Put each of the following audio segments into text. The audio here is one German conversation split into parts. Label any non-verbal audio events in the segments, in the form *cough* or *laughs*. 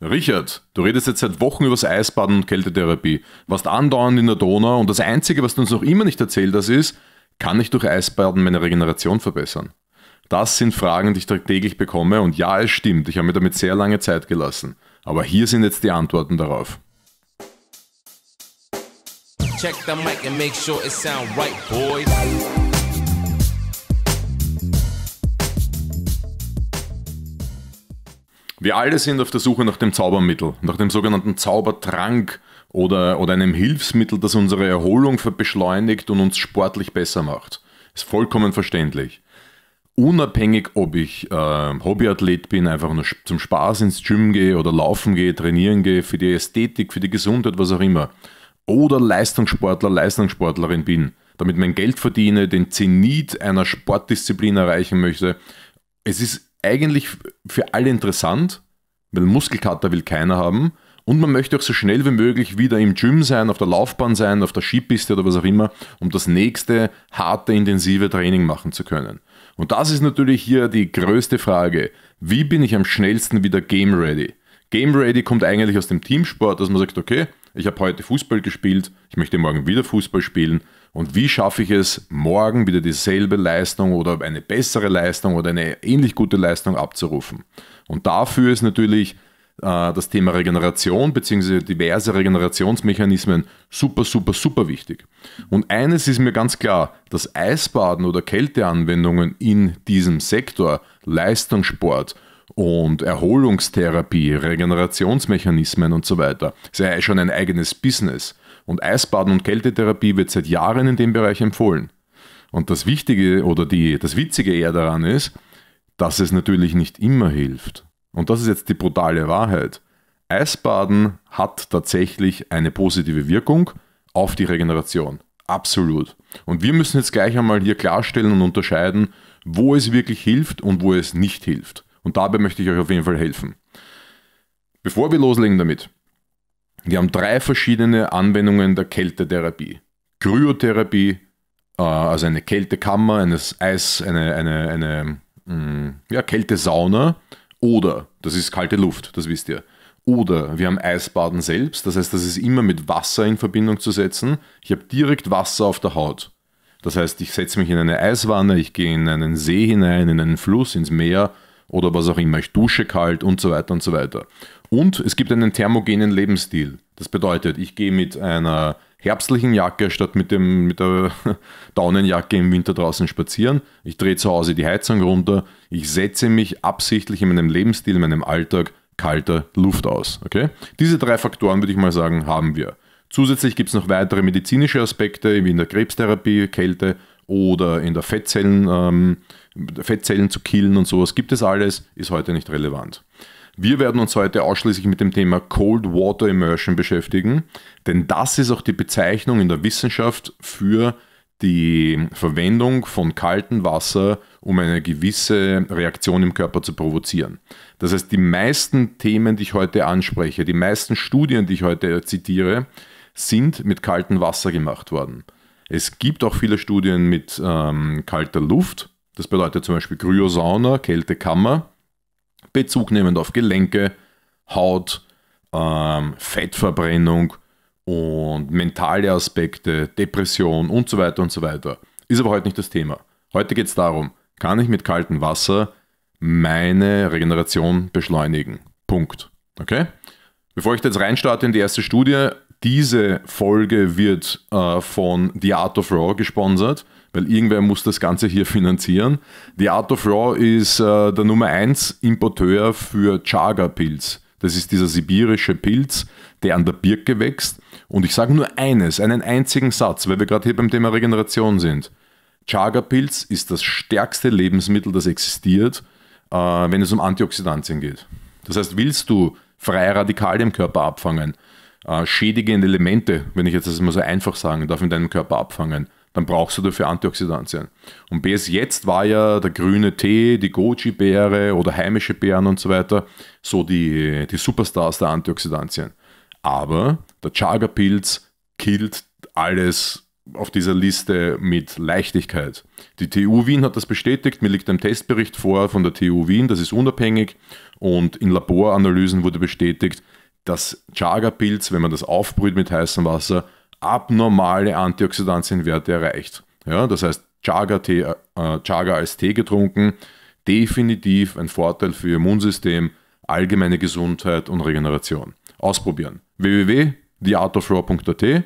Richard, du redest jetzt seit Wochen über das Eisbaden und Kältetherapie, warst andauernd in der Donau und das Einzige, was du uns noch immer nicht erzählt hast, ist, kann ich durch Eisbaden meine Regeneration verbessern? Das sind Fragen, die ich tagtäglich bekomme und ja, es stimmt, ich habe mir damit sehr lange Zeit gelassen. Aber hier sind jetzt die Antworten darauf. Check the mic and make sure it sound right, boys. Wir alle sind auf der Suche nach dem Zaubermittel, nach dem sogenannten Zaubertrank oder, oder einem Hilfsmittel, das unsere Erholung beschleunigt und uns sportlich besser macht. Ist vollkommen verständlich. Unabhängig, ob ich äh, Hobbyathlet bin, einfach nur zum Spaß ins Gym gehe oder laufen gehe, trainieren gehe, für die Ästhetik, für die Gesundheit, was auch immer. Oder Leistungssportler, Leistungssportlerin bin, damit mein Geld verdiene, den Zenit einer Sportdisziplin erreichen möchte. Es ist eigentlich für alle interessant, weil Muskelkater will keiner haben. Und man möchte auch so schnell wie möglich wieder im Gym sein, auf der Laufbahn sein, auf der Skipiste oder was auch immer, um das nächste harte, intensive Training machen zu können. Und das ist natürlich hier die größte Frage. Wie bin ich am schnellsten wieder game ready? Game ready kommt eigentlich aus dem Teamsport, dass man sagt, okay, ich habe heute Fußball gespielt, ich möchte morgen wieder Fußball spielen und wie schaffe ich es, morgen wieder dieselbe Leistung oder eine bessere Leistung oder eine ähnlich gute Leistung abzurufen? Und dafür ist natürlich äh, das Thema Regeneration bzw. diverse Regenerationsmechanismen super, super, super wichtig. Und eines ist mir ganz klar, dass Eisbaden oder Kälteanwendungen in diesem Sektor, Leistungssport und Erholungstherapie, Regenerationsmechanismen und so weiter, ist ja schon ein eigenes Business. Und Eisbaden und Kältetherapie wird seit Jahren in dem Bereich empfohlen. Und das Wichtige oder die, das Witzige eher daran ist, dass es natürlich nicht immer hilft. Und das ist jetzt die brutale Wahrheit. Eisbaden hat tatsächlich eine positive Wirkung auf die Regeneration. Absolut. Und wir müssen jetzt gleich einmal hier klarstellen und unterscheiden, wo es wirklich hilft und wo es nicht hilft. Und dabei möchte ich euch auf jeden Fall helfen. Bevor wir loslegen damit, wir haben drei verschiedene Anwendungen der Kältetherapie. Kryotherapie, äh, also eine Kältekammer, eines Eis, eine, eine, eine mh, mm, ja, Kältesauna oder, das ist kalte Luft, das wisst ihr. Oder wir haben Eisbaden selbst, das heißt, das ist immer mit Wasser in Verbindung zu setzen. Ich habe direkt Wasser auf der Haut. Das heißt, ich setze mich in eine Eiswanne, ich gehe in einen See hinein, in einen Fluss, ins Meer oder was auch immer. Ich dusche kalt und so weiter und so weiter. Und es gibt einen thermogenen Lebensstil. Das bedeutet, ich gehe mit einer herbstlichen Jacke statt mit, dem, mit der *laughs* Daunenjacke im Winter draußen spazieren. Ich drehe zu Hause die Heizung runter. Ich setze mich absichtlich in meinem Lebensstil, in meinem Alltag kalter Luft aus. Okay? Diese drei Faktoren, würde ich mal sagen, haben wir. Zusätzlich gibt es noch weitere medizinische Aspekte, wie in der Krebstherapie, Kälte oder in der Fettzellen, ähm, Fettzellen zu killen und sowas. Gibt es alles, ist heute nicht relevant. Wir werden uns heute ausschließlich mit dem Thema Cold Water Immersion beschäftigen, denn das ist auch die Bezeichnung in der Wissenschaft für die Verwendung von kaltem Wasser, um eine gewisse Reaktion im Körper zu provozieren. Das heißt, die meisten Themen, die ich heute anspreche, die meisten Studien, die ich heute zitiere, sind mit kaltem Wasser gemacht worden. Es gibt auch viele Studien mit ähm, kalter Luft, das bedeutet zum Beispiel Kryosauna, Kältekammer. Bezug nehmend auf Gelenke, Haut, ähm, Fettverbrennung und mentale Aspekte, Depression und so weiter und so weiter. Ist aber heute nicht das Thema. Heute geht es darum, kann ich mit kaltem Wasser meine Regeneration beschleunigen? Punkt. Okay? Bevor ich jetzt reinstarte in die erste Studie, diese Folge wird äh, von The Art of Raw gesponsert weil irgendwer muss das Ganze hier finanzieren. The Art of Raw ist äh, der Nummer 1 Importeur für Chaga-Pilz. Das ist dieser sibirische Pilz, der an der Birke wächst. Und ich sage nur eines, einen einzigen Satz, weil wir gerade hier beim Thema Regeneration sind. Chaga-Pilz ist das stärkste Lebensmittel, das existiert, äh, wenn es um Antioxidantien geht. Das heißt, willst du freie Radikale im Körper abfangen, äh, schädigende Elemente, wenn ich jetzt das mal so einfach sagen darf, in deinem Körper abfangen, dann brauchst du dafür Antioxidantien. Und bis jetzt war ja der grüne Tee, die Goji-Beere oder heimische Beeren und so weiter so die, die Superstars der Antioxidantien. Aber der Chaga-Pilz killt alles auf dieser Liste mit Leichtigkeit. Die TU Wien hat das bestätigt, mir liegt ein Testbericht vor von der TU Wien, das ist unabhängig und in Laboranalysen wurde bestätigt, dass Chaga-Pilz, wenn man das aufbrüht mit heißem Wasser, abnormale Antioxidantienwerte erreicht. Ja, das heißt, Chaga, äh, Chaga als Tee getrunken, definitiv ein Vorteil für Ihr Immunsystem, allgemeine Gesundheit und Regeneration. Ausprobieren. www.theartofraw.at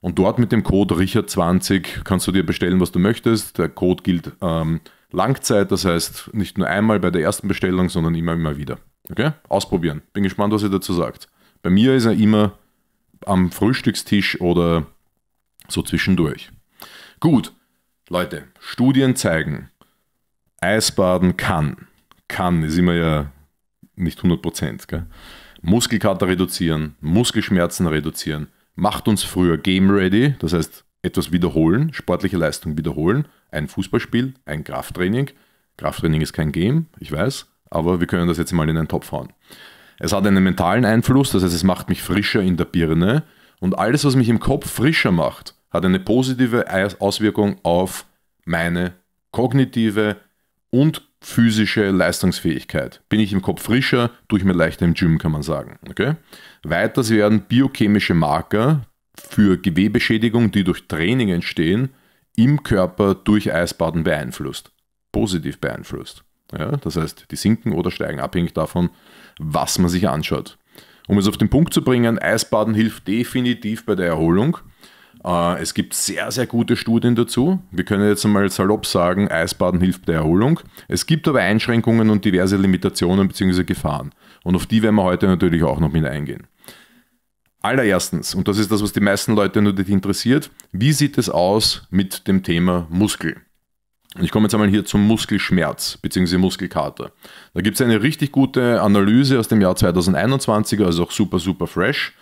und dort mit dem Code Richard20 kannst du dir bestellen, was du möchtest. Der Code gilt ähm, Langzeit, das heißt nicht nur einmal bei der ersten Bestellung, sondern immer, immer wieder. Okay? Ausprobieren. Bin gespannt, was ihr dazu sagt. Bei mir ist er immer am Frühstückstisch oder so zwischendurch. Gut, Leute, Studien zeigen, Eisbaden kann. Kann ist immer ja nicht 100 Prozent. Muskelkater reduzieren, Muskelschmerzen reduzieren, macht uns früher game ready, das heißt etwas wiederholen, sportliche Leistung wiederholen, ein Fußballspiel, ein Krafttraining. Krafttraining ist kein Game, ich weiß, aber wir können das jetzt mal in einen Topf hauen. Es hat einen mentalen Einfluss, das heißt, es macht mich frischer in der Birne und alles, was mich im Kopf frischer macht, hat eine positive Auswirkung auf meine kognitive und physische Leistungsfähigkeit. Bin ich im Kopf frischer, tue ich mir leichter im Gym, kann man sagen. Okay? Weiters werden biochemische Marker für Gewebeschädigung, die durch Training entstehen, im Körper durch Eisbaden beeinflusst. Positiv beeinflusst. Ja, das heißt, die sinken oder steigen, abhängig davon, was man sich anschaut. Um es auf den Punkt zu bringen, Eisbaden hilft definitiv bei der Erholung. Äh, es gibt sehr, sehr gute Studien dazu. Wir können jetzt einmal salopp sagen, Eisbaden hilft bei der Erholung. Es gibt aber Einschränkungen und diverse Limitationen bzw. Gefahren. Und auf die werden wir heute natürlich auch noch mit eingehen. Allererstens, und das ist das, was die meisten Leute nur interessiert, wie sieht es aus mit dem Thema Muskel? Und ich komme jetzt einmal hier zum Muskelschmerz bzw. Muskelkater. Da gibt es eine richtig gute Analyse aus dem Jahr 2021, also auch super, super fresh,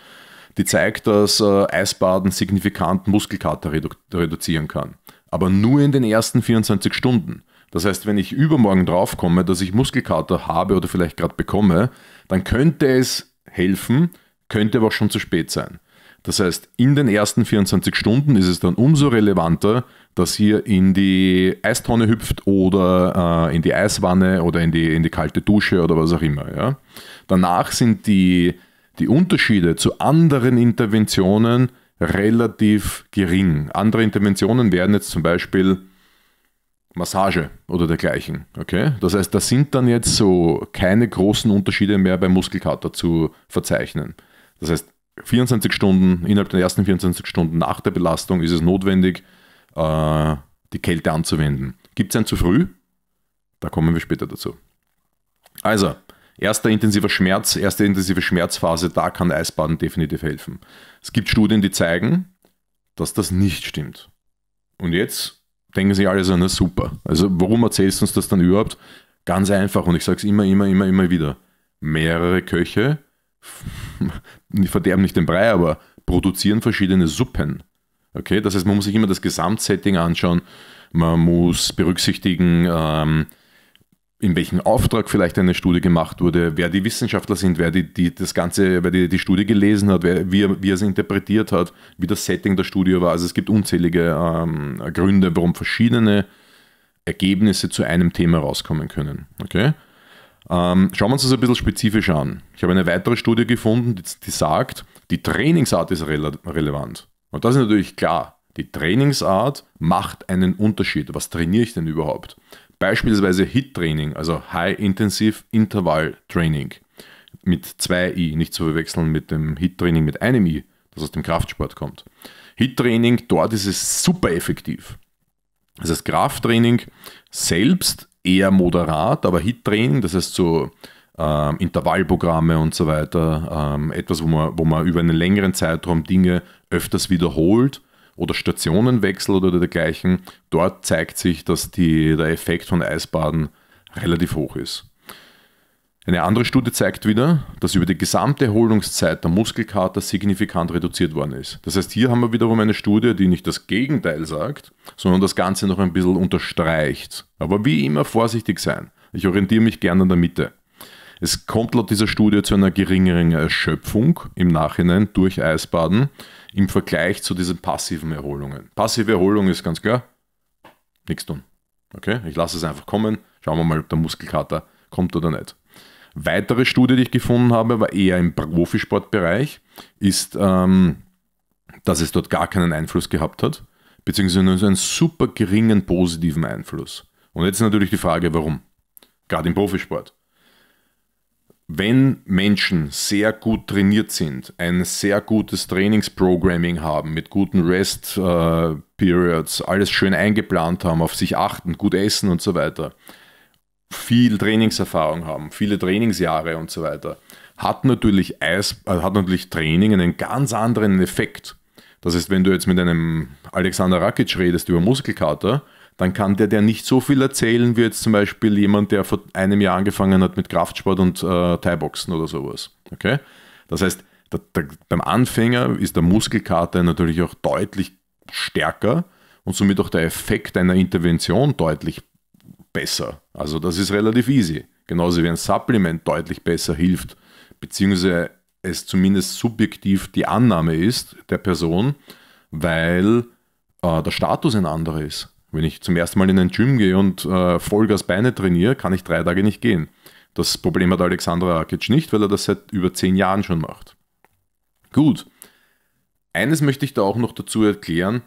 die zeigt, dass äh, Eisbaden signifikant Muskelkater redu reduzieren kann. Aber nur in den ersten 24 Stunden. Das heißt, wenn ich übermorgen draufkomme, dass ich Muskelkater habe oder vielleicht gerade bekomme, dann könnte es helfen, könnte aber auch schon zu spät sein. Das heißt, in den ersten 24 Stunden ist es dann umso relevanter, dass ihr in die Eistonne hüpft oder äh, in die Eiswanne oder in die, in die kalte Dusche oder was auch immer. Ja? Danach sind die, die Unterschiede zu anderen Interventionen relativ gering. Andere Interventionen wären jetzt zum Beispiel Massage oder dergleichen. Okay? Das heißt, da sind dann jetzt so keine großen Unterschiede mehr beim Muskelkater zu verzeichnen. Das heißt, 24 Stunden, innerhalb der ersten 24 Stunden nach der Belastung ist es notwendig, äh, die Kälte anzuwenden. Gibt es ein zu früh? Da kommen wir später dazu. Also, erster intensiver Schmerz, erste intensive Schmerzphase, da kann Eisbaden definitiv helfen. Es gibt Studien, die zeigen, dass das nicht stimmt. Und jetzt denken sich alle so, na super. Also warum erzählst du uns das dann überhaupt? Ganz einfach und ich sage es immer, immer, immer, immer wieder. Mehrere Köche *laughs* die verderben nicht den Brei, aber produzieren verschiedene Suppen. Okay, das heißt, man muss sich immer das Gesamtsetting anschauen. Man muss berücksichtigen, ähm, in welchem Auftrag vielleicht eine Studie gemacht wurde, wer die Wissenschaftler sind, wer die, die das Ganze, wer die, die Studie gelesen hat, wer, wie, er, wie er es interpretiert hat, wie das Setting der Studie war. Also es gibt unzählige ähm, Gründe, warum verschiedene Ergebnisse zu einem Thema rauskommen können. Okay? Ähm, schauen wir uns das ein bisschen spezifisch an. Ich habe eine weitere Studie gefunden, die, die sagt, die Trainingsart ist rele relevant. Und das ist natürlich klar. Die Trainingsart macht einen Unterschied. Was trainiere ich denn überhaupt? Beispielsweise HIT-Training, also High Intensive Interval Training mit zwei I, nicht zu verwechseln mit dem HIT-Training mit einem I, das aus dem Kraftsport kommt. HIT-Training, dort ist es super effektiv. Das heißt, Krafttraining selbst eher moderat, aber Hit-Training, das heißt so ähm, Intervallprogramme und so weiter, ähm, etwas, wo man, wo man über einen längeren Zeitraum Dinge öfters wiederholt oder Stationen wechselt oder dergleichen, dort zeigt sich, dass die, der Effekt von Eisbaden relativ hoch ist. Eine andere Studie zeigt wieder, dass über die gesamte Erholungszeit der Muskelkater signifikant reduziert worden ist. Das heißt, hier haben wir wiederum eine Studie, die nicht das Gegenteil sagt, sondern das Ganze noch ein bisschen unterstreicht. Aber wie immer vorsichtig sein. Ich orientiere mich gerne an der Mitte. Es kommt laut dieser Studie zu einer geringeren Erschöpfung im Nachhinein durch Eisbaden im Vergleich zu diesen passiven Erholungen. Passive Erholung ist ganz klar, nichts tun. Okay, ich lasse es einfach kommen, schauen wir mal, ob der Muskelkater kommt oder nicht. Weitere Studie, die ich gefunden habe, war eher im Profisportbereich, ist, ähm, dass es dort gar keinen Einfluss gehabt hat, beziehungsweise nur einen super geringen positiven Einfluss. Und jetzt natürlich die Frage, warum? Gerade im Profisport. Wenn Menschen sehr gut trainiert sind, ein sehr gutes Trainingsprogramming haben, mit guten Rest-Periods, äh, alles schön eingeplant haben, auf sich achten, gut essen und so weiter, viel Trainingserfahrung haben, viele Trainingsjahre und so weiter, hat natürlich, Eis, äh, hat natürlich Training einen ganz anderen Effekt. Das heißt, wenn du jetzt mit einem Alexander Rakic redest über Muskelkater, dann kann der dir nicht so viel erzählen wie jetzt zum Beispiel jemand, der vor einem Jahr angefangen hat mit Kraftsport und äh, Thai-Boxen oder sowas. Okay? Das heißt, der, der, beim Anfänger ist der Muskelkater natürlich auch deutlich stärker und somit auch der Effekt einer Intervention deutlich besser. Also das ist relativ easy. Genauso wie ein Supplement deutlich besser hilft, beziehungsweise es zumindest subjektiv die Annahme ist der Person, weil äh, der Status ein anderer ist. Wenn ich zum ersten Mal in ein Gym gehe und äh, Vollgas Beine trainiere, kann ich drei Tage nicht gehen. Das Problem hat Alexandra Rakic nicht, weil er das seit über zehn Jahren schon macht. Gut. Eines möchte ich da auch noch dazu erklären,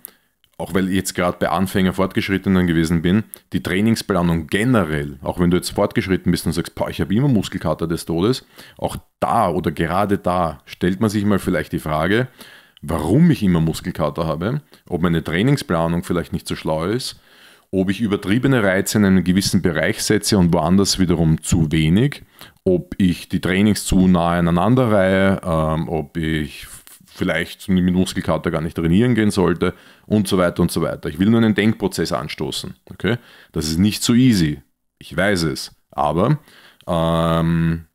auch weil ich jetzt gerade bei Anfänger Fortgeschrittenen gewesen bin, die Trainingsplanung generell, auch wenn du jetzt fortgeschritten bist und sagst, boah, ich habe immer Muskelkater des Todes, auch da oder gerade da stellt man sich mal vielleicht die Frage, warum ich immer Muskelkater habe, ob meine Trainingsplanung vielleicht nicht so schlau ist, ob ich übertriebene Reize in einem gewissen Bereich setze und woanders wiederum zu wenig, ob ich die Trainings zu nahe aneinander reihe, ähm, ob ich vielleicht mit Muskelkater gar nicht trainieren gehen sollte und so weiter und so weiter. Ich will nur einen Denkprozess anstoßen. Okay? Das ist nicht so easy. Ich weiß es. Aber ähm,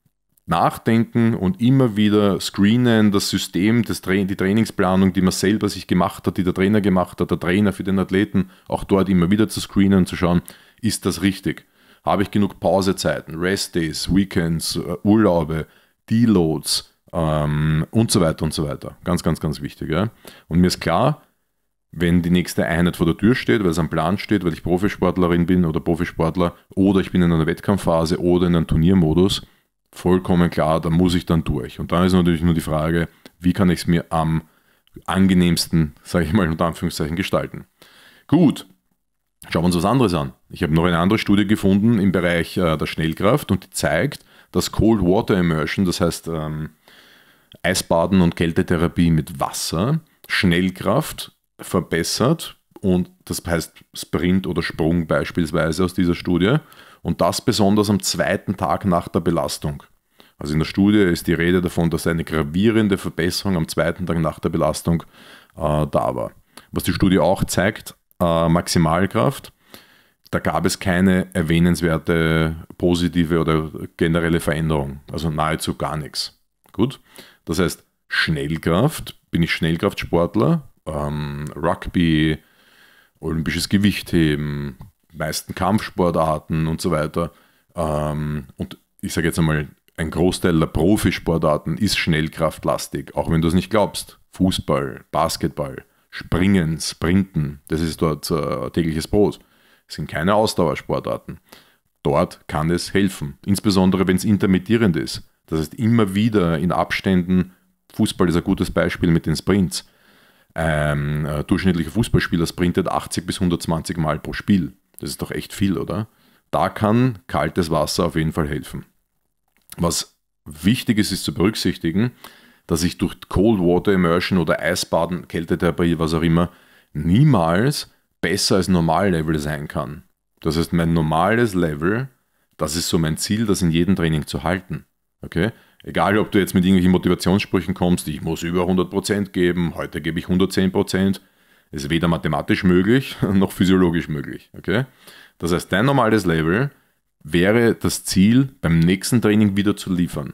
nachdenken und immer wieder screenen, das System, das Tra die Trainingsplanung, die man selber sich gemacht hat, die der Trainer gemacht hat, der Trainer für den Athleten, auch dort immer wieder zu screenen und zu schauen, ist das richtig? Habe ich genug Pausezeiten, Restdays, Weekends, uh, Urlaube, Deloads ähm, und so weiter und so weiter. Ganz, ganz, ganz wichtig. Ja? Und mir ist klar, wenn die nächste Einheit vor der Tür steht, weil es am Plan steht, weil ich Profisportlerin bin oder Profisportler oder ich bin in einer Wettkampfphase oder in einem Turniermodus, vollkommen klar, da muss ich dann durch. Und dann ist natürlich nur die Frage, wie kann ich es mir am angenehmsten, sage ich mal unter Anführungszeichen, gestalten. Gut, schauen wir uns was anderes an. Ich habe noch eine andere Studie gefunden im Bereich äh, der Schnellkraft und die zeigt, dass Cold Water Immersion, das heißt ähm, Eisbaden und Kältetherapie mit Wasser, Schnellkraft verbessert und das heißt Sprint oder Sprung beispielsweise aus dieser Studie und das besonders am zweiten Tag nach der Belastung. Also in der Studie ist die Rede davon, dass eine gravierende Verbesserung am zweiten Tag nach der Belastung äh, da war. Was die Studie auch zeigt, äh, Maximalkraft, da gab es keine erwähnenswerte positive oder generelle Veränderung, also nahezu gar nichts. Gut, das heißt Schnellkraft, bin ich Schnellkraftsportler, ähm, Rugby, olympisches Gewichtheben, meisten Kampfsportarten und so weiter. Ähm, und ich sage jetzt einmal, ein Großteil der Profisportarten ist schnellkraftlastig, auch wenn du es nicht glaubst. Fußball, Basketball, Springen, Sprinten, das ist dort äh, tägliches Brot. Das sind keine Ausdauersportarten. Dort kann es helfen, insbesondere wenn es intermittierend ist. Das heißt, immer wieder in Abständen, Fußball ist ein gutes Beispiel mit den Sprints. Ein äh, durchschnittlicher Fußballspieler sprintet 80 bis 120 Mal pro Spiel. Das ist doch echt viel, oder? Da kann kaltes Wasser auf jeden Fall helfen. Was wichtig ist, ist zu berücksichtigen, dass ich durch Cold Water Immersion oder Eisbaden, Kältetherapie, was auch immer, niemals besser als Normallevel sein kann. Das heißt, mein normales Level, das ist so mein Ziel, das in jedem Training zu halten. Okay? Egal, ob du jetzt mit irgendwelchen Motivationssprüchen kommst, ich muss über 100% geben, heute gebe ich 110%, ist weder mathematisch möglich *laughs* noch physiologisch möglich. Okay? Das heißt, dein normales Level wäre das Ziel, beim nächsten Training wieder zu liefern.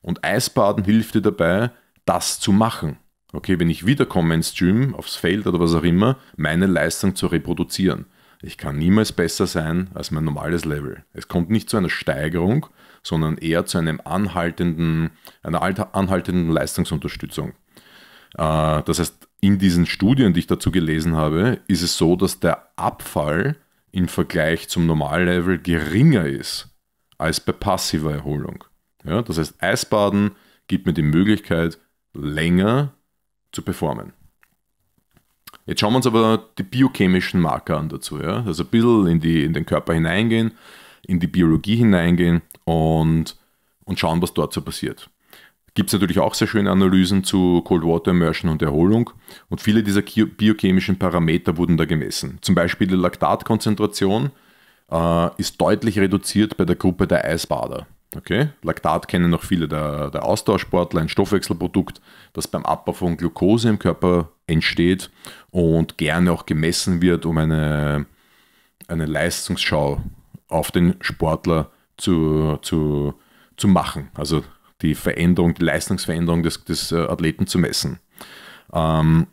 Und Eisbaden hilft dir dabei, das zu machen. Okay, wenn ich wiederkomme ins Gym, aufs Feld oder was auch immer, meine Leistung zu reproduzieren. ich kann niemals besser sein als mein normales Level. Es kommt nicht zu einer Steigerung, sondern eher zu einem anhaltenden, einer anhaltenden Leistungsunterstützung. Äh, das heißt, in diesen Studien, die ich dazu gelesen habe, ist es so, dass der Abfall im Vergleich zum Normallevel geringer ist als bei passiver Erholung. Ja, das heißt, Eisbaden gibt mir die Möglichkeit, länger zu performen. Jetzt schauen wir uns aber die biochemischen Marker an dazu. Ja? Also ein bisschen in, die, in den Körper hineingehen, in die Biologie hineingehen und, und schauen, was dort so passiert. Gibt es natürlich auch sehr schöne Analysen zu Cold Water Immersion und Erholung und viele dieser biochemischen Parameter wurden da gemessen. Zum Beispiel die Laktatkonzentration äh, ist deutlich reduziert bei der Gruppe der Eisbader. Okay? Laktat kennen noch viele der, der Ausdauersportler, ein Stoffwechselprodukt, das beim Abbau von Glucose im Körper entsteht und gerne auch gemessen wird, um eine, eine Leistungsschau auf den Sportler zu, zu, zu machen. Also die Veränderung, die Leistungsveränderung des, des äh, Athleten zu messen. Ähm,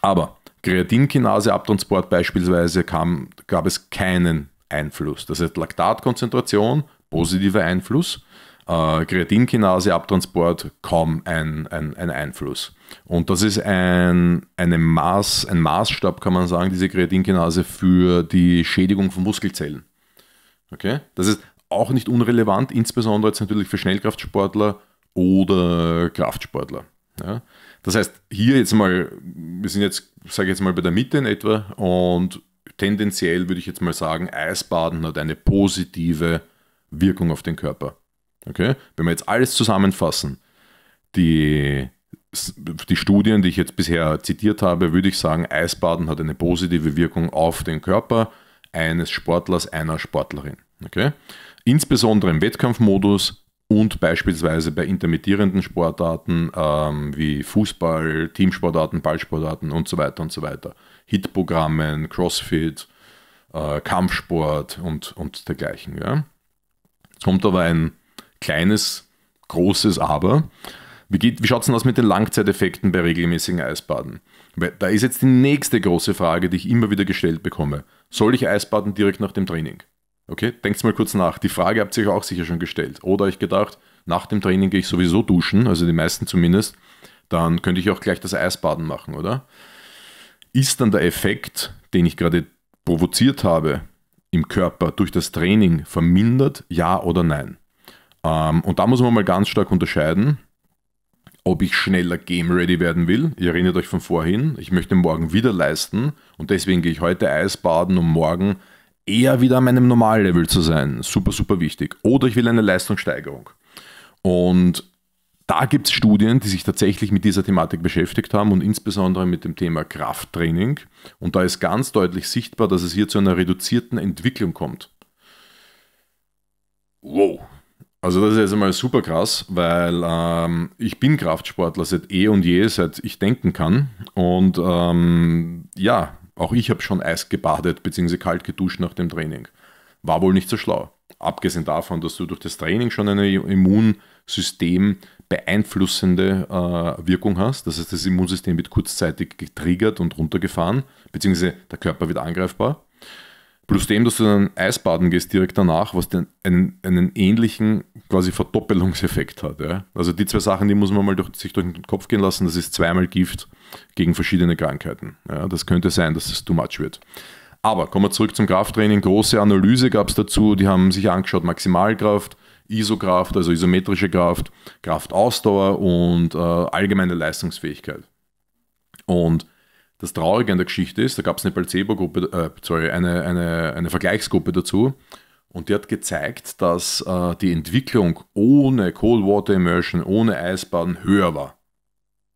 aber Kreatinkinase-Abtransport beispielsweise kam, gab es keinen Einfluss. Das heißt, Laktatkonzentration, positiver Einfluss, äh, Kreatinkinase-Abtransport, kaum ein, ein, ein, Einfluss. Und das ist ein, eine Maß, ein Maßstab, kann man sagen, diese Kreatinkinase für die Schädigung von Muskelzellen. Okay? Das ist auch nicht unrelevant, insbesondere jetzt natürlich für Schnellkraftsportler oder Kraftsportler. Ja? Das heißt, hier jetzt mal, wir sind jetzt, sage ich jetzt mal bei der Mitte in etwa und tendenziell würde ich jetzt mal sagen, Eisbaden hat eine positive Wirkung auf den Körper. Okay? Wenn wir jetzt alles zusammenfassen, die, die Studien, die ich jetzt bisher zitiert habe, würde ich sagen, Eisbaden hat eine positive Wirkung auf den Körper eines Sportlers, einer Sportlerin. Okay? Insbesondere im Wettkampfmodus und beispielsweise bei intermittierenden Sportarten ähm, wie Fußball, Teamsportarten, Ballsportarten und so weiter und so weiter. Hitprogrammen, Crossfit, äh, Kampfsport und, und dergleichen. Ja? Jetzt kommt aber ein kleines, großes Aber. Wie, wie schaut es denn aus mit den Langzeiteffekten bei regelmäßigen Eisbaden? Da ist jetzt die nächste große Frage, die ich immer wieder gestellt bekomme. Soll ich Eisbaden direkt nach dem Training? Okay, denkt mal kurz nach. Die Frage habt ihr euch auch sicher schon gestellt. Oder ich gedacht, nach dem Training gehe ich sowieso duschen, also die meisten zumindest, dann könnte ich auch gleich das Eisbaden machen, oder? Ist dann der Effekt, den ich gerade provoziert habe im Körper durch das Training vermindert, ja oder nein? Ähm, und da muss man mal ganz stark unterscheiden, ob ich schneller game ready werden will. Ihr erinnert euch von vorhin, ich möchte morgen wieder leisten und deswegen gehe ich heute Eisbaden, um morgen eher wieder an meinem Normallevel zu sein. Super, super wichtig. Oder ich will eine Leistungssteigerung. Und da gibt es Studien, die sich tatsächlich mit dieser Thematik beschäftigt haben und insbesondere mit dem Thema Krafttraining. Und da ist ganz deutlich sichtbar, dass es hier zu einer reduzierten Entwicklung kommt. Wow, also das ist jetzt einmal super krass, weil ähm, ich bin Kraftsportler seit eh und je, seit ich denken kann. Und ähm, ja, auch ich habe schon Eis gebadet bzw. kalt geduscht nach dem Training. War wohl nicht so schlau. Abgesehen davon, dass du durch das Training schon eine Immunsystem beeinflussende äh, Wirkung hast. Das heißt, das Immunsystem wird kurzzeitig getriggert und runtergefahren, beziehungsweise der Körper wird angreifbar. Plus dem, dass du dann Eisbaden gehst direkt danach, was den, einen, einen ähnlichen quasi Verdoppelungseffekt hat. Ja? Also die zwei Sachen, die muss man mal durch, sich durch den Kopf gehen lassen. Das ist zweimal Gift gegen verschiedene Krankheiten. Ja? Das könnte sein, dass es too much wird. Aber kommen wir zurück zum Krafttraining. Große Analyse gab es dazu. Die haben sich angeschaut, Maximalkraft, Isokraft, also isometrische Kraft, Kraftausdauer und äh, allgemeine Leistungsfähigkeit. Und das Traurige an der Geschichte ist, da gab es eine Placebo-Gruppe, äh, sorry, eine, eine, eine Vergleichsgruppe dazu und die hat gezeigt, dass äh, die Entwicklung ohne Cold Water Immersion, ohne Eisbaden höher war.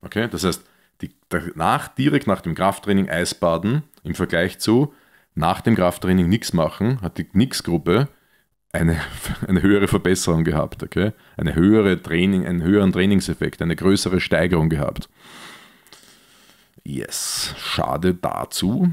Okay, das heißt, die, danach, direkt nach dem Krafttraining Eisbaden im Vergleich zu nach dem Krafttraining nichts machen, hat die Nix-Gruppe eine, *laughs* eine höhere Verbesserung gehabt, okay? Eine höhere Training, einen höheren Trainingseffekt, eine größere Steigerung gehabt. Yes, schade dazu.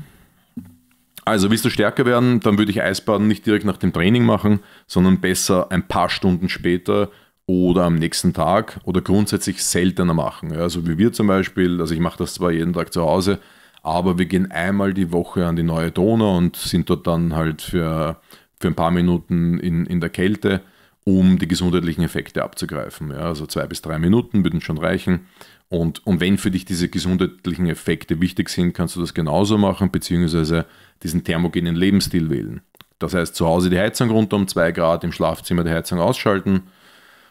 Also willst du stärker werden, dann würde ich Eisbaden nicht direkt nach dem Training machen, sondern besser ein paar Stunden später oder am nächsten Tag oder grundsätzlich seltener machen. Also wie wir zum Beispiel, also ich mache das zwar jeden Tag zu Hause, aber wir gehen einmal die Woche an die neue Donau und sind dort dann halt für, für ein paar Minuten in, in der Kälte, um die gesundheitlichen Effekte abzugreifen. Ja, also zwei bis drei Minuten würden schon reichen. Und, und wenn für dich diese gesundheitlichen Effekte wichtig sind, kannst du das genauso machen, beziehungsweise diesen thermogenen Lebensstil wählen. Das heißt, zu Hause die Heizung runter um 2 Grad, im Schlafzimmer die Heizung ausschalten,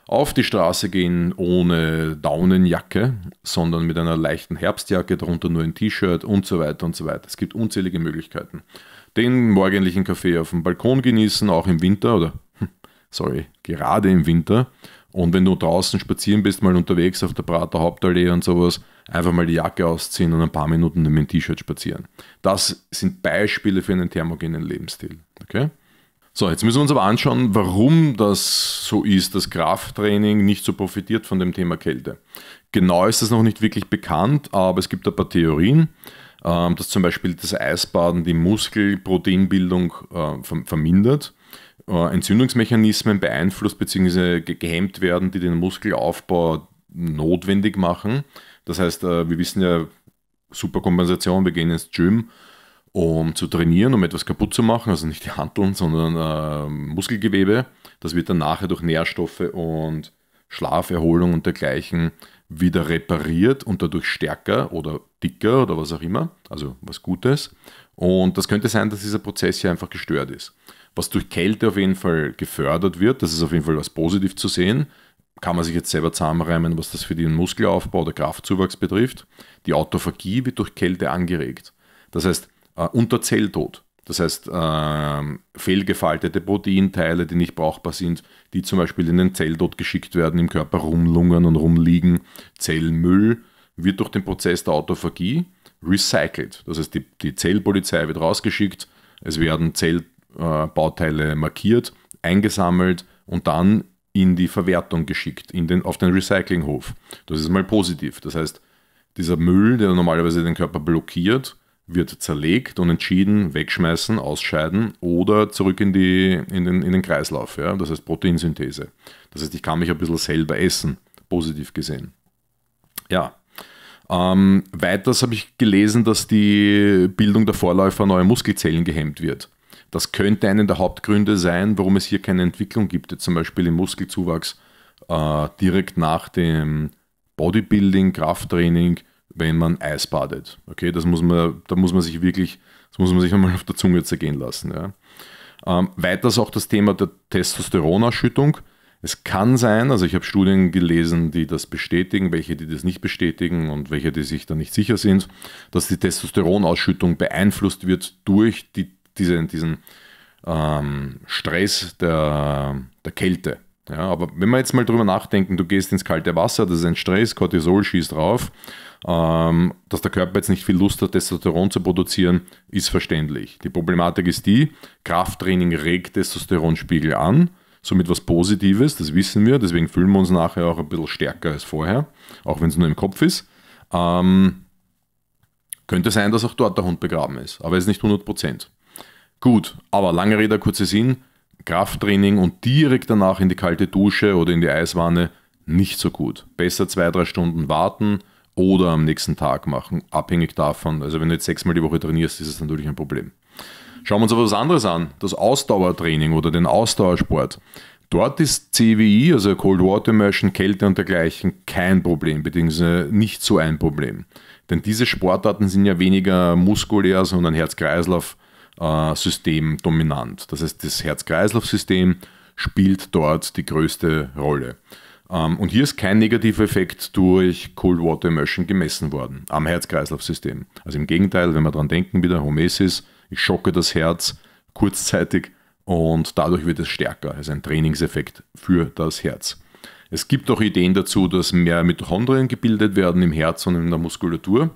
auf die Straße gehen ohne Daunenjacke, sondern mit einer leichten Herbstjacke, darunter nur ein T-Shirt und so weiter und so weiter. Es gibt unzählige Möglichkeiten. Den morgendlichen Kaffee auf dem Balkon genießen, auch im Winter oder, sorry, gerade im Winter und wenn du draußen spazieren bist, mal unterwegs auf der Prater Hauptallee und sowas, einfach mal die Jacke ausziehen und ein paar Minuten mit dem T-Shirt spazieren. Das sind Beispiele für einen thermogenen Lebensstil. Okay? So, jetzt müssen wir uns aber anschauen, warum das so ist, dass Krafttraining nicht so profitiert von dem Thema Kälte. Genau ist das noch nicht wirklich bekannt, aber es gibt ein paar Theorien, ähm, dass zum Beispiel das Eisbaden die Muskelproteinbildung äh, vermindert äh, Entzündungsmechanismen beeinflusst bzw. gehemmt werden, die den Muskelaufbau notwendig machen. Das heißt, äh, wir wissen ja, Superkompensation, wir gehen ins Gym, um zu trainieren, um etwas kaputt zu machen, also nicht die Handeln, sondern äh, Muskelgewebe. Das wird dann nachher durch Nährstoffe und Schlaferholung und dergleichen wieder repariert und dadurch stärker oder dicker oder was auch immer, also was Gutes. Und das könnte sein, dass dieser Prozess hier einfach gestört ist was durch Kälte auf jeden Fall gefördert wird. Das ist auf jeden Fall was positiv zu sehen. Kann man sich jetzt selber zusammenreimen, was das für den Muskelaufbau oder Kraftzuwachs betrifft. Die Autophagie wird durch Kälte angeregt. Das heißt, äh, unter Zelltod. Das heißt, äh, fehlgefaltete Proteinteile, die nicht brauchbar sind, die zum Beispiel in den Zelltod geschickt werden, im Körper rumlungern und rumliegen. Zellmüll wird durch den Prozess der Autophagie recycelt. Das heißt, die, die Zellpolizei wird rausgeschickt, es werden Zell, äh, Bauteile markiert, eingesammelt und dann in die Verwertung geschickt, in den, auf den Recyclinghof. Das ist mal positiv. Das heißt, dieser Müll, der normalerweise den Körper blockiert, wird zerlegt und entschieden, wegschmeißen, ausscheiden oder zurück in, die, in, den, in den Kreislauf. Ja? Das heißt Proteinsynthese. Das heißt, ich kann mich ein bisschen selber essen, positiv gesehen. Ja. Ähm, weiters habe ich gelesen, dass die Bildung der Vorläufer neuer Muskelzellen gehemmt wird. Das könnte einer der Hauptgründe sein, warum es hier keine Entwicklung gibt, zum Beispiel im Muskelzuwachs äh, direkt nach dem Bodybuilding, Krafttraining, wenn man Eis badet. Okay, das muss man, da muss man sich wirklich, das muss man sich *laughs* einmal auf der Zunge zergehen lassen. Ja. Ähm, weiters auch das Thema der Testosteronausschüttung. Es kann sein, also ich habe Studien gelesen, die das bestätigen, welche die das nicht bestätigen und welche die sich da nicht sicher sind, dass die Testosteronausschüttung beeinflusst wird durch die diese, diesen ähm, Stress der, der Kälte. Ja, aber wenn wir jetzt mal drüber nachdenken, du gehst ins kalte Wasser, das ist ein Stress, Cortisol schießt drauf, ähm, dass der Körper jetzt nicht viel Lust hat, Testosteron zu produzieren, ist verständlich. Die Problematik ist die, Krafttraining regt Testosteronspiegel an, somit was Positives, das wissen wir, deswegen fühlen wir uns nachher auch ein bisschen stärker als vorher, auch wenn es nur im Kopf ist. Ähm, könnte sein, dass auch dort der Hund begraben ist, aber es ist nicht 100 Prozent. Gut, aber lange Rede, kurzer Sinn, Krafttraining und direkt danach in die kalte Dusche oder in die Eiswanne nicht so gut. Besser zwei, drei Stunden warten oder am nächsten Tag machen, abhängig davon. Also wenn du jetzt sechsmal die Woche trainierst, ist es natürlich ein Problem. Schauen wir uns aber was anderes an, das Ausdauertraining oder den Ausdauersport. Dort ist CWI, also Cold Water Immersion, Kälte und dergleichen, kein Problem, beziehungsweise nicht so ein Problem. Denn diese Sportarten sind ja weniger muskulär, sondern Herz-Kreislauf äh, System dominant. Das heißt, das Herz-Kreislauf-System spielt dort die größte Rolle. Ähm, und hier ist kein negativer Effekt durch Cold Water Immersion gemessen worden am Herz-Kreislauf-System. Also im Gegenteil, wenn wir daran denken, wieder Homesis, ich schocke das Herz kurzzeitig und dadurch wird es stärker. Also ein Trainingseffekt für das Herz. Es gibt auch Ideen dazu, dass mehr Mitochondrien gebildet werden im Herz und in der Muskulatur,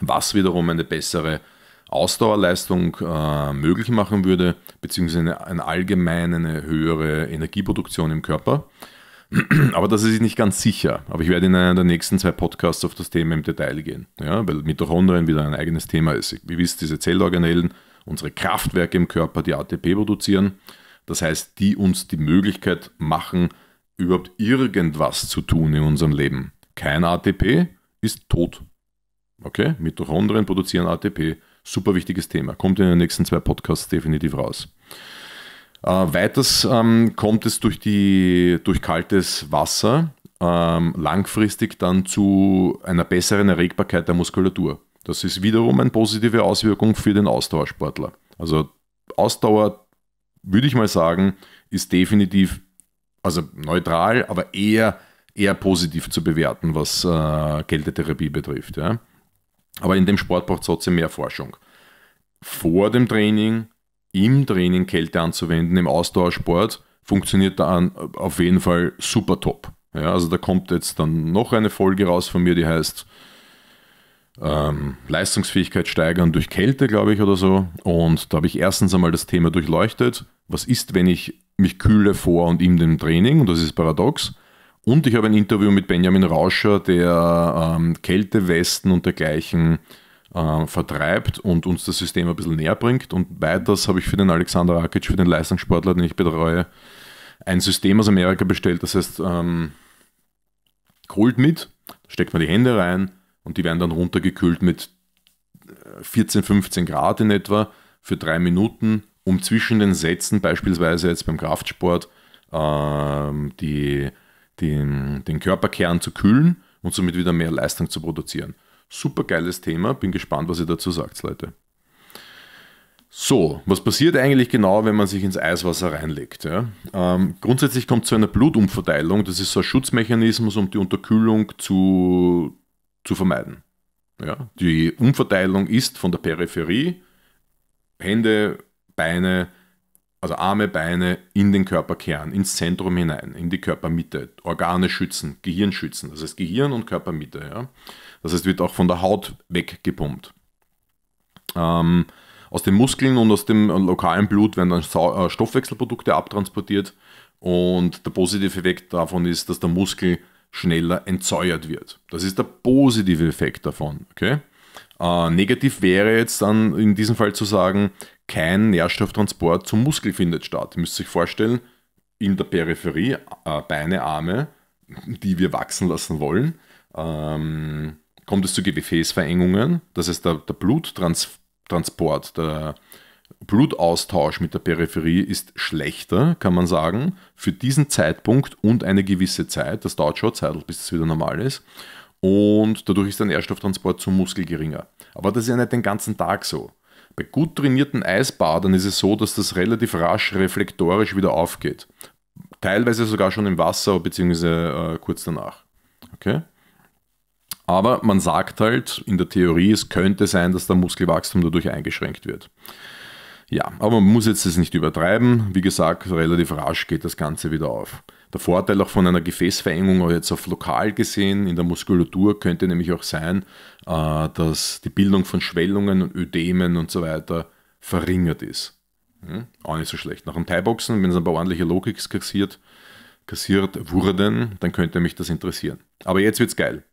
was wiederum eine bessere Ausdauerleistung äh, möglich machen würde, beziehungsweise eine, eine allgemeine eine höhere Energieproduktion im Körper. *clears throat* Aber das ist nicht ganz sicher. Aber ich werde in einer der nächsten zwei Podcasts auf das Thema im Detail gehen. Ja, weil Mitochondrien wieder ein eigenes Thema ist. Wie wisst, diese Zellorganellen, unsere Kraftwerke im Körper, die ATP produzieren. Das heißt, die uns die Möglichkeit machen, überhaupt irgendwas zu tun in unserem Leben. Kein ATP ist tot. Okay? Mitochondrien produzieren ATP. Super wichtiges Thema. Kommt in den nächsten zwei Podcasts definitiv raus. Äh, weiters ähm, kommt es durch, die, durch kaltes Wasser ähm, langfristig dann zu einer besseren Erregbarkeit der Muskulatur. Das ist wiederum eine positive Auswirkung für den Ausdauersportler. Also Ausdauer, würde ich mal sagen, ist definitiv, also neutral, aber eher, eher positiv zu bewerten, was äh, Kältetherapie betrifft. Ja. Aber in dem Sport braucht es trotzdem mehr Forschung. Vor dem Training, im Training Kälte anzuwenden, im Ausdauersport, funktioniert da auf jeden Fall super top. Ja, also da kommt jetzt dann noch eine Folge raus von mir, die heißt ähm, Leistungsfähigkeit steigern durch Kälte, glaube ich, oder so. Und da habe ich erstens einmal das Thema durchleuchtet. Was ist, wenn ich mich kühle vor und in dem Training? Und das ist paradox. Und ich habe ein Interview mit Benjamin Rauscher, der ähm, Kältewesten und dergleichen äh, vertreibt und uns das System ein bisschen näher bringt. Und weiters habe ich für den Alexander Rakic, für den Leistungssportler, den ich betreue, ein System aus Amerika bestellt, das heißt ähm, Cold mit, steckt man die Hände rein und die werden dann runtergekühlt mit 14, äh, 15 Grad in etwa für drei Minuten, um zwischen den Sätzen, beispielsweise jetzt beim Kraftsport, ähm, die, die, den Körperkern zu kühlen und somit wieder mehr Leistung zu produzieren. Super geiles Thema, bin gespannt, was ihr dazu sagt, Leute. So, was passiert eigentlich genau, wenn man sich ins Eiswasser reinlegt? Ja? Ähm, grundsätzlich kommt es zu einer Blutumverteilung. Das ist so ein Schutzmechanismus, um die Unterkühlung zu, zu vermeiden. Ja? Die Umverteilung ist von der Peripherie, Hände, Beine, also Arme, Beine in den Körperkern, ins Zentrum hinein, in die Körpermitte. Organe schützen, Gehirn schützen. Das heißt Gehirn und Körpermitte. Ja? Das heißt, wird auch von der Haut weggepumpt. Ähm, aus den Muskeln und aus dem lokalen Blut werden dann äh, Stoffwechselprodukte abtransportiert und der positive Effekt davon ist, dass der Muskel schneller entsäuert wird. Das ist der positive Effekt davon. Okay? Äh, negativ wäre jetzt dann in diesem Fall zu sagen, kein Nährstofftransport zum Muskel findet statt. Ihr müsst euch vorstellen, in der Peripherie, äh, Beine, Arme, die wir wachsen lassen wollen, ähm, kommt es zu Gefäßverengungen. Das heißt, der, der Bluttrans Transport, der Blutaustausch mit der Peripherie ist schlechter, kann man sagen, für diesen Zeitpunkt und eine gewisse Zeit. Das dauert schon Zeit, bis es wieder normal ist. Und dadurch ist der Nährstofftransport zum Muskel geringer. Aber das ist ja nicht den ganzen Tag so. Bei gut trainierten Eisbadern ist es so, dass das relativ rasch reflektorisch wieder aufgeht. Teilweise sogar schon im Wasser bzw. Äh, kurz danach. Okay? Aber man sagt halt in der Theorie, es könnte sein, dass der Muskelwachstum dadurch eingeschränkt wird. Ja, aber man muss jetzt das nicht übertreiben. Wie gesagt, relativ rasch geht das Ganze wieder auf. Der Vorteil auch von einer Gefäßverengung, jetzt auf lokal gesehen, in der Muskulatur, könnte nämlich auch sein, äh, dass die Bildung von Schwellungen und Ödemen und so weiter verringert ist. Hm? Auch nicht so schlecht. Nach dem Thai-Boxen, wenn es ein paar ordentliche Logics kassiert, kassiert wurden, dann könnte mich das interessieren. Aber jetzt wird's geil.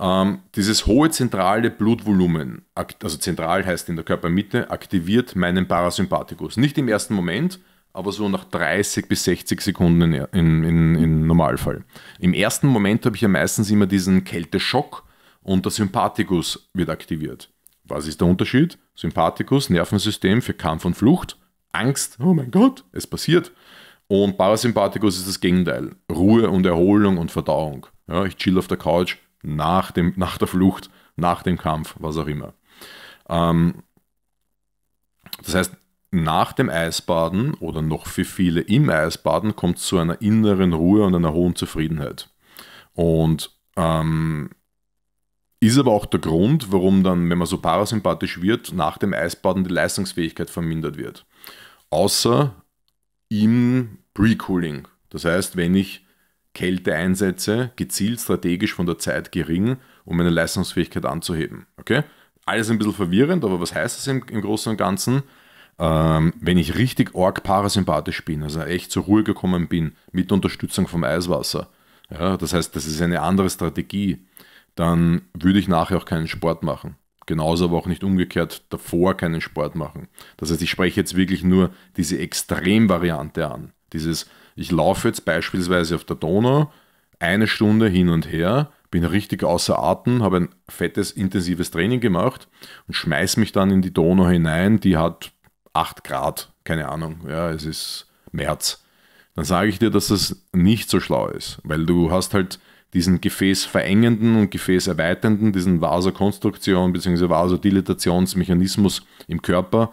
Ähm, dieses hohe zentrale Blutvolumen, also zentral heißt in der Körpermitte, aktiviert meinen Parasympathikus. Nicht im ersten Moment, aber so nach 30 bis 60 Sekunden in, in, in Normalfall. Im ersten Moment habe ich ja meistens immer diesen Kälteschock und der Sympathikus wird aktiviert. Was ist der Unterschied? Sympathikus, Nervensystem für Kampf und Flucht, Angst, oh mein Gott, es passiert. Und Parasympathikus ist das Gegenteil. Ruhe und Erholung und Verdauung. Ja, ich chill auf der Couch, nach, dem, nach der Flucht, nach dem Kampf, was auch immer. Ähm, das heißt, nach dem Eisbaden oder noch für viele im Eisbaden kommt es zu einer inneren Ruhe und einer hohen Zufriedenheit. Und ähm, ist aber auch der Grund, warum dann, wenn man so parasympathisch wird, nach dem Eisbaden die Leistungsfähigkeit vermindert wird. Außer im Pre-Cooling. Das heißt, wenn ich Kälteeinsätze gezielt strategisch von der Zeit gering, um meine Leistungsfähigkeit anzuheben. Okay? Alles ein bisschen verwirrend, aber was heißt das im, im Großen und Ganzen? Ähm, wenn ich richtig arg parasympathisch bin, also echt zur Ruhe gekommen bin, mit Unterstützung vom Eiswasser, ja, das heißt, das ist eine andere Strategie, dann würde ich nachher auch keinen Sport machen. Genauso aber auch nicht umgekehrt davor keinen Sport machen. Das heißt, ich spreche jetzt wirklich nur diese Extremvariante an. Dieses, ich laufe jetzt beispielsweise auf der Donau eine Stunde hin und her, bin richtig außer Atem, habe ein fettes, intensives Training gemacht und schmeiß mich dann in die Donau hinein, die hat 8 Grad, keine Ahnung, ja, es ist März. Dann sage ich dir, dass das nicht so schlau ist, weil du hast halt diesen gefäßverengenden und gefäßerweiternden, diesen Vasokonstruktion bzw. Vasodilatationsmechanismus im Körper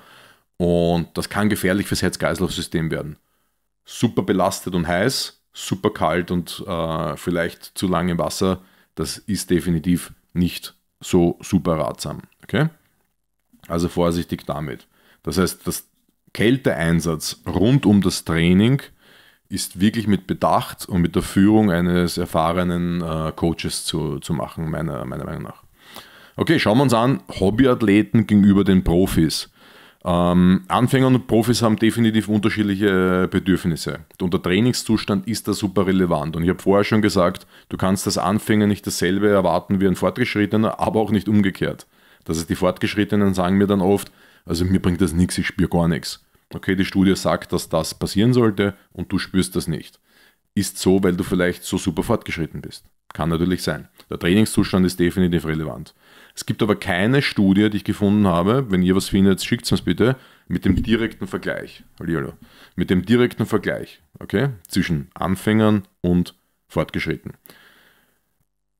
und das kann gefährlich fürs Herz-Kreislauf-System werden. Super belastet und heiß, super kalt und äh, vielleicht zu lange im Wasser das ist definitiv nicht so super ratsam. Okay? Also vorsichtig damit. Das heißt, das Kälteeinsatz rund um das Training ist wirklich mit Bedacht und mit der Führung eines erfahrenen äh, Coaches zu, zu machen, meiner, meiner Meinung nach. Okay, schauen wir uns an, Hobbyathleten gegenüber den Profis. Ähm, Anfänger und Profis haben definitiv unterschiedliche Bedürfnisse. Und der Trainingszustand ist da super relevant. Und ich habe vorher schon gesagt, du kannst als Anfänger nicht dasselbe erwarten wie ein Fortgeschrittener, aber auch nicht umgekehrt. Das heißt, die Fortgeschrittenen sagen mir dann oft, also mir bringt das nichts, ich spüre gar nichts. Okay, die Studie sagt, dass das passieren sollte und du spürst das nicht. Ist so, weil du vielleicht so super fortgeschritten bist. Kann natürlich sein. Der Trainingszustand ist definitiv relevant. Es gibt aber keine Studie, die ich gefunden habe, wenn ihr was findet, schickt es uns bitte, mit dem direkten Vergleich. Hallihallo. Mit dem direkten Vergleich, okay, zwischen Anfängern und Fortgeschritten.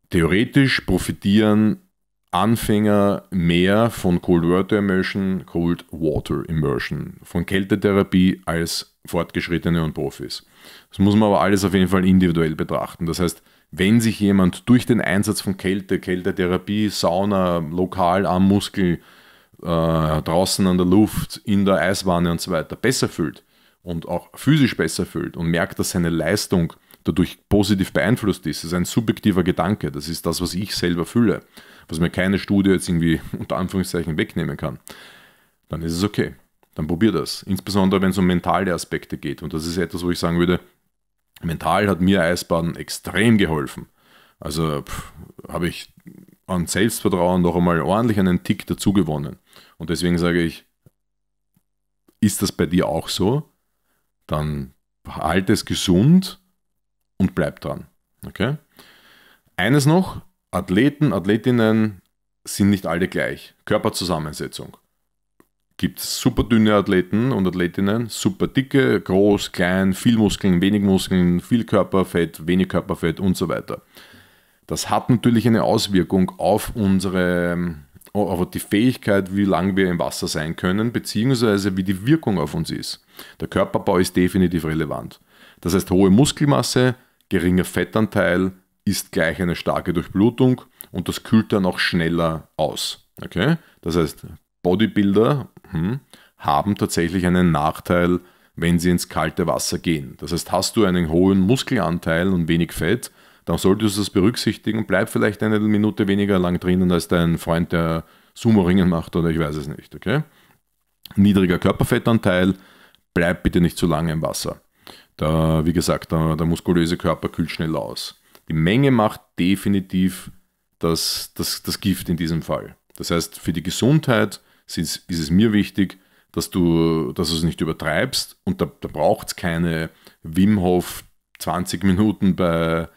Theoretisch profitieren Anfänger mehr von Cold Water Immersion, Cold Water Immersion, von Kältetherapie als Fortgeschrittene und Profis. Das muss man aber alles auf jeden Fall individuell betrachten. Das heißt, wenn sich jemand durch den Einsatz von Kälte, Kältetherapie, Sauna, lokal am Muskel, äh, draußen an der Luft, in der Eiswanne und so weiter besser fühlt und auch physisch besser fühlt und merkt, dass seine Leistung dadurch positiv beeinflusst ist, das ist ein subjektiver Gedanke. Das ist das, was ich selber fühle, was mir keine Studie jetzt irgendwie *laughs* unter Anführungszeichen wegnehmen kann. Dann ist es okay. Dann probier das. Insbesondere wenn es um mentale Aspekte geht. Und das ist etwas, wo ich sagen würde, mental hat mir Eisbaden extrem geholfen. Also habe ich an Selbstvertrauen noch einmal ordentlich einen Tick dazu gewonnen. Und deswegen sage ich, ist das bei dir auch so? Dann halte es gesund und bleib dran. Okay? Eines noch, Athleten, Athletinnen sind nicht alle gleich. Körperzusammensetzung gibt es super dünne Athleten und Athletinnen, super dicke, groß, klein, viel Muskeln, wenig Muskeln, viel Körperfett, wenig Körperfett und so weiter. Das hat natürlich eine Auswirkung auf unsere, auf die Fähigkeit, wie lange wir im Wasser sein können, beziehungsweise wie die Wirkung auf uns ist. Der Körperbau ist definitiv relevant. Das heißt, hohe Muskelmasse, geringer Fettanteil ist gleich eine starke Durchblutung und das kühlt dann auch schneller aus. Okay? Das heißt, Bodybuilder hm, haben tatsächlich einen Nachteil, wenn sie ins kalte Wasser gehen. Das heißt, hast du einen hohen Muskelanteil und wenig Fett, dann solltest du das berücksichtigen. Bleib vielleicht eine Minute weniger lang drinnen als dein Freund, der Sumo-Ringen macht oder ich weiß es nicht. Okay? Niedriger Körperfettanteil, bleib bitte nicht zu lange im Wasser. Da, wie gesagt, der, der muskulöse Körper kühlt schnell aus. Die Menge macht definitiv das, das, das Gift in diesem Fall. Das heißt, für die Gesundheit ist, ist es mir wichtig, dass du, dass du es nicht übertreibst und da, da braucht es keine Wim Hof 20 Minuten bei,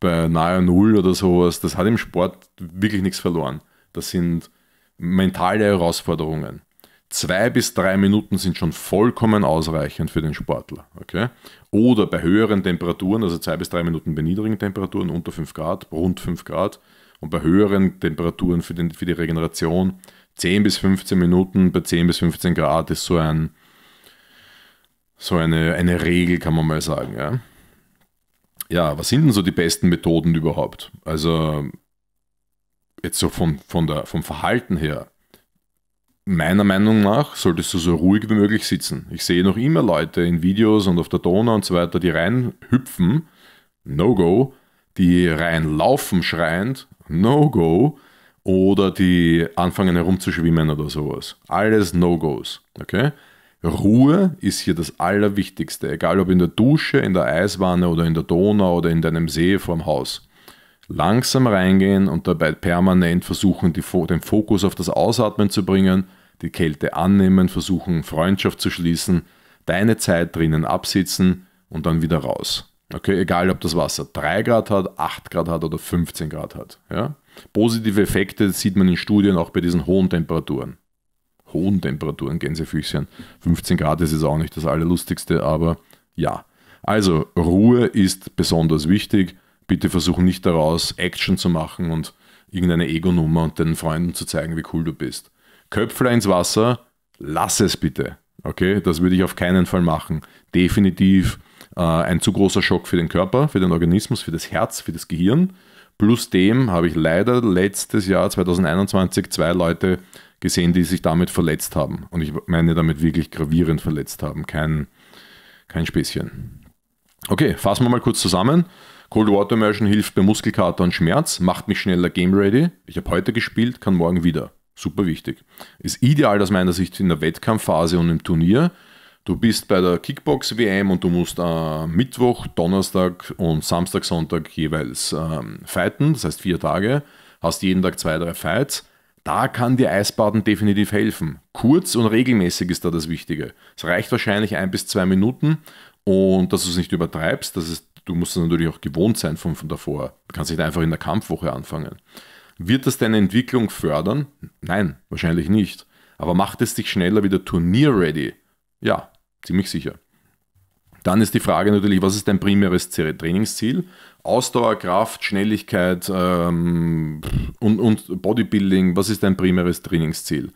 bei nahe Null oder sowas. Das hat im Sport wirklich nichts verloren. Das sind mentale Herausforderungen. Zwei bis drei Minuten sind schon vollkommen ausreichend für den Sportler. Okay? Oder bei höheren Temperaturen, also zwei bis drei Minuten bei niedrigen Temperaturen, unter 5 Grad, rund 5 Grad, und bei höheren Temperaturen für, den, für die Regeneration 10 bis 15 Minuten bei 10 bis 15 Grad ist so ein so eine, eine Regel, kann man mal sagen. Ja? ja, was sind denn so die besten Methoden überhaupt? Also jetzt so von, von der, vom Verhalten her. Meiner Meinung nach solltest du so ruhig wie möglich sitzen. Ich sehe noch immer Leute in Videos und auf der Donau und so weiter, die rein hüpfen, No-Go, die rein laufen schreiend, No-Go, oder die anfangen herumzuschwimmen oder sowas. Alles No-Gos. Okay? Ruhe ist hier das Allerwichtigste, egal ob in der Dusche, in der Eiswanne oder in der Donau oder in deinem See vorm Haus. Langsam reingehen und dabei permanent versuchen, die, den Fokus auf das Ausatmen zu bringen, die Kälte annehmen, versuchen, Freundschaft zu schließen, deine Zeit drinnen absitzen und dann wieder raus. Okay, egal ob das Wasser 3 Grad hat, 8 Grad hat oder 15 Grad hat. Ja? Positive Effekte sieht man in Studien auch bei diesen hohen Temperaturen. Hohen Temperaturen, Gänsefüßchen. 15 Grad ist jetzt auch nicht das Allerlustigste, aber ja. Also, Ruhe ist besonders wichtig. Bitte versuch nicht daraus Action zu machen und irgendeine Ego-Nummer und den Freunden zu zeigen, wie cool du bist. Köpfler ins Wasser, lass es bitte. Okay, das würde ich auf keinen Fall machen. Definitiv äh, ein zu großer Schock für den Körper, für den Organismus, für das Herz, für das Gehirn. Plus dem habe ich leider letztes Jahr 2021 zwei Leute gesehen, die sich damit verletzt haben. Und ich meine damit wirklich gravierend verletzt haben. Kein, kein Späßchen. Okay, fassen wir mal kurz zusammen. Cold Water Immersion hilft bei Muskelkater und Schmerz, macht mich schneller game ready. Ich habe heute gespielt, kann morgen wieder. Super wichtig. Ist ideal aus meiner Sicht in der Wettkampfphase und im Turnier. Du bist bei der Kickbox-WM und du musst äh, Mittwoch, Donnerstag und Samstag, Sonntag jeweils ähm, fighten, das heißt vier Tage, hast jeden Tag zwei, drei Fights. Da kann dir Eisbaden definitiv helfen. Kurz und regelmäßig ist da das Wichtige. Es reicht wahrscheinlich ein bis zwei Minuten und dass du es nicht übertreibst, das ist, du musst es natürlich auch gewohnt sein von, von davor. Du kannst nicht einfach in der Kampfwoche anfangen. Wird das deine Entwicklung fördern? Nein, wahrscheinlich nicht. Aber macht es dich schneller wieder Turnier-ready? Ja, ziemlich sicher. Dann ist die Frage natürlich, was ist dein primäres Trainingsziel? Ausdauer, Kraft, Schnelligkeit ähm, und, und Bodybuilding, was ist dein primäres Trainingsziel?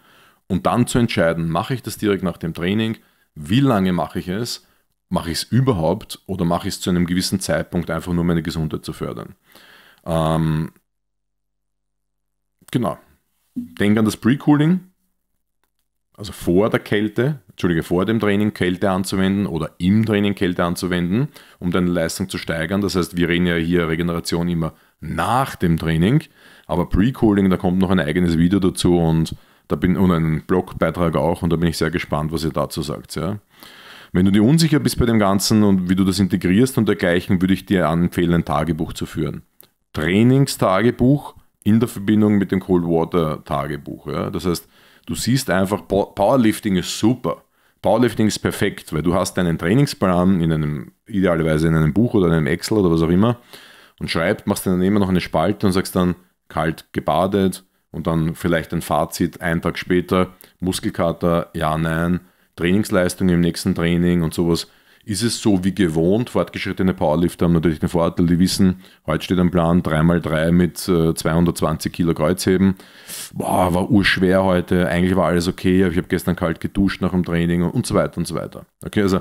Und dann zu entscheiden, mache ich das direkt nach dem Training? Wie lange mache ich es? Mache ich es überhaupt oder mache ich es zu einem gewissen Zeitpunkt einfach nur, meine Gesundheit zu fördern? Ähm, Genau. Denk an das Pre-Cooling, also vor der Kälte, Entschuldige, vor dem Training Kälte anzuwenden oder im Training Kälte anzuwenden, um deine Leistung zu steigern. Das heißt, wir reden ja hier Regeneration immer nach dem Training, aber Pre-Cooling, da kommt noch ein eigenes Video dazu und da bin und ein Blogbeitrag auch und da bin ich sehr gespannt, was ihr dazu sagt. Ja. Wenn du dir unsicher bist bei dem Ganzen und wie du das integrierst und dergleichen, würde ich dir empfehlen, ein Tagebuch zu führen. Trainingstagebuch in der Verbindung mit dem Cold Water Tagebuch. Ja? Das heißt, du siehst einfach, Powerlifting ist super. Powerlifting ist perfekt, weil du hast deinen Trainingsplan in einem, idealerweise in einem Buch oder in einem Excel oder was auch immer und schreibst, machst dann immer noch eine Spalte und sagst dann kalt gebadet und dann vielleicht ein Fazit einen Tag später, Muskelkater, ja, nein, Trainingsleistung im nächsten Training und sowas ist es so wie gewohnt. Fortgeschrittene Powerlifter haben natürlich den Vorteil, die wissen, heute steht ein Plan 3x3 mit 220 äh, Kilo Kreuzheben. Boah, war urschwer heute, eigentlich war alles okay, ich habe gestern kalt geduscht nach dem Training und so weiter und so weiter. Okay, also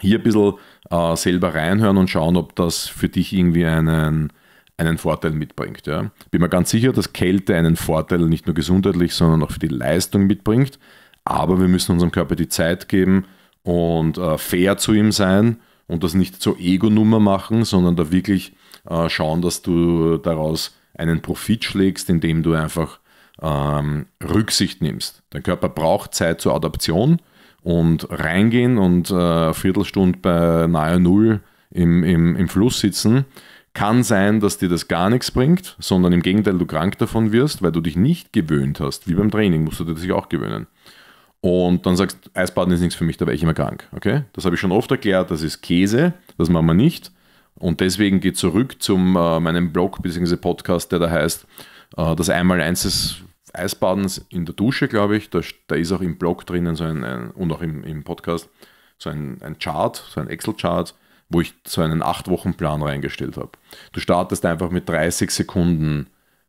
hier ein bisschen äh, selber reinhören und schauen, ob das für dich irgendwie einen, einen Vorteil mitbringt. Ja. Bin mir ganz sicher, dass Kälte einen Vorteil nicht nur gesundheitlich, sondern auch für die Leistung mitbringt. Aber wir müssen unserem Körper die Zeit geben, und äh, fair zu ihm sein und das nicht zur Ego-Nummer machen, sondern da wirklich äh, schauen, dass du daraus einen Profit schlägst, indem du einfach ähm, Rücksicht nimmst. Dein Körper braucht Zeit zur Adaption und reingehen und äh, Viertelstunde bei nahe Null im, im, im Fluss sitzen. Kann sein, dass dir das gar nichts bringt, sondern im Gegenteil du krank davon wirst, weil du dich nicht gewöhnt hast. Wie beim Training musst du dich auch gewöhnen und dann sagst, Eisbaden ist nichts für mich, da wäre ich immer krank. Okay? Das habe ich schon oft erklärt, das ist Käse, das machen wir nicht. Und deswegen geht zurück zu äh, meinem Blog bzw. Podcast, der da heißt, äh, das Einmal-Eins des Eisbadens in der Dusche, glaube ich. Da, da, ist auch im Blog drinnen so ein, ein und auch im, im, Podcast so ein, ein Chart, so ein Excel-Chart, wo ich so einen 8-Wochen-Plan reingestellt habe. Du startest einfach mit 30 Sekunden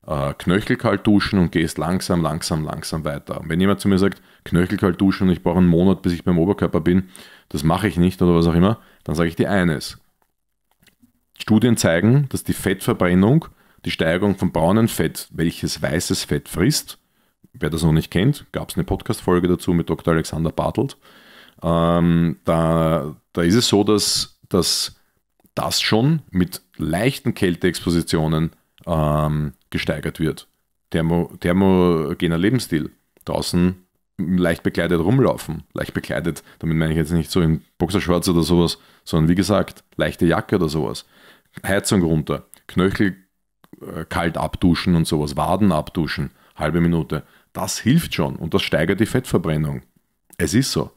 äh, knöchelkalt duschen und gehst langsam, langsam, langsam weiter. Wenn jemand zu mir sagt, knöchelkalt duschen und ich brauche einen Monat, bis ich beim Oberkörper bin, das mache ich nicht oder was auch immer, dann sage ich dir eines. Studien zeigen, dass die Fettverbrennung, die Steigerung von braunem Fett, welches weißes Fett frisst, wer das noch nicht kennt, gab es eine Podcast-Folge dazu mit Dr. Alexander Bartelt. Ähm, da, da ist es so, dass, dass das schon mit leichten Kälteexpositionen ähm, gesteigert wird. Thermo, thermogener Lebensstil. Draußen leicht bekleidet rumlaufen. Leicht bekleidet, damit meine ich jetzt nicht so in Boxershorts oder sowas, sondern wie gesagt, leichte Jacke oder sowas. Heizung runter, Knöchel äh, kalt abduschen und sowas, Waden abduschen, halbe Minute. Das hilft schon und das steigert die Fettverbrennung. Es ist so.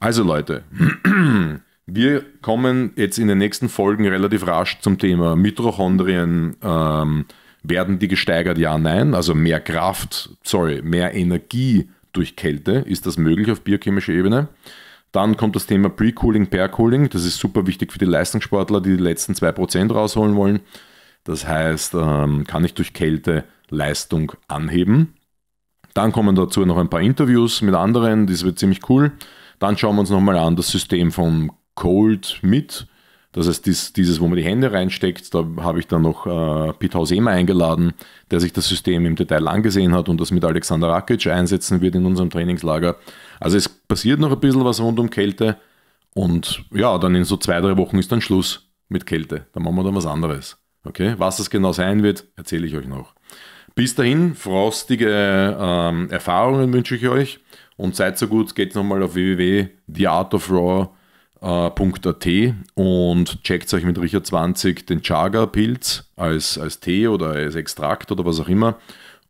Also Leute, *clears throat* Wir kommen jetzt in den nächsten Folgen relativ rasch zum Thema Mitochondrien. Ähm, werden die gesteigert? Ja, nein. Also mehr Kraft, sorry, mehr Energie durch Kälte. Ist das möglich auf biochemischer Ebene? Dann kommt das Thema Pre-Cooling, Per-Cooling. Das ist super wichtig für die Leistungssportler, die die letzten 2% rausholen wollen. Das heißt, ähm, kann ich durch Kälte Leistung anheben. Dann kommen dazu noch ein paar Interviews mit anderen, das wird ziemlich cool. Dann schauen wir uns nochmal an das System vom Cold mit. Das heißt, dies, dieses, wo man die Hände reinsteckt, da habe ich dann noch äh, Pete Hausema eingeladen, der sich das System im Detail angesehen hat und das mit Alexander Rakic einsetzen wird in unserem Trainingslager. Also es passiert noch ein bisschen was rund um Kälte und ja, dann in so zwei, drei Wochen ist dann Schluss mit Kälte. Dann machen wir dann was anderes. Okay, was das genau sein wird, erzähle ich euch noch. Bis dahin, frostige ähm, Erfahrungen wünsche ich euch und seid so gut, geht nochmal auf www.theartofraw.com äh, .at und checkt euch mit Richard 20 den Chaga-Pilz als, als Tee oder als Extrakt oder was auch immer,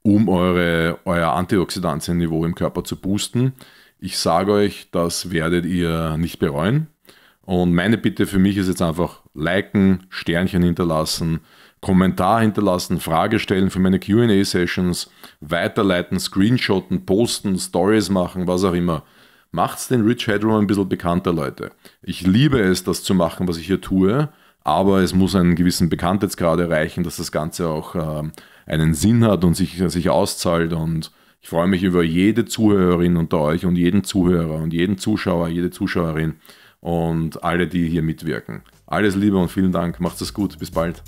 um eure, euer Antioxidantienniveau im Körper zu boosten. Ich sage euch, das werdet ihr nicht bereuen. Und meine Bitte für mich ist jetzt einfach liken, Sternchen hinterlassen, Kommentar hinterlassen, Frage stellen für meine QA-Sessions, weiterleiten, Screenshotten, posten, Stories machen, was auch immer. Macht's den Rich Headroom ein bisschen bekannter, Leute. Ich liebe es, das zu machen, was ich hier tue, aber es muss einen gewissen Bekanntheitsgrad erreichen, dass das Ganze auch ähm, einen Sinn hat und sich, sich auszahlt. Und ich freue mich über jede Zuhörerin unter euch und jeden Zuhörer und jeden Zuschauer, jede Zuschauerin und alle, die hier mitwirken. Alles Liebe und vielen Dank. Macht's es gut. Bis bald.